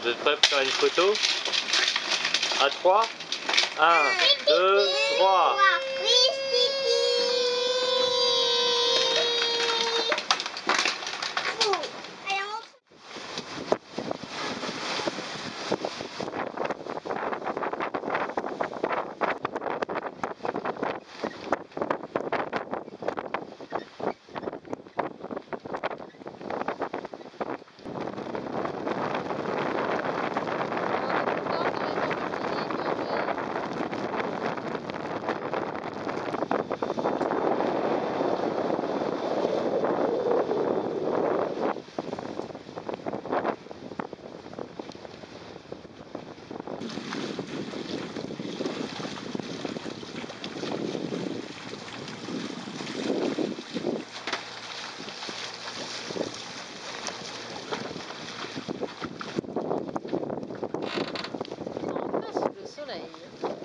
Vous êtes prêts pour faire une photo? À 3 1, 2, 3 sono io.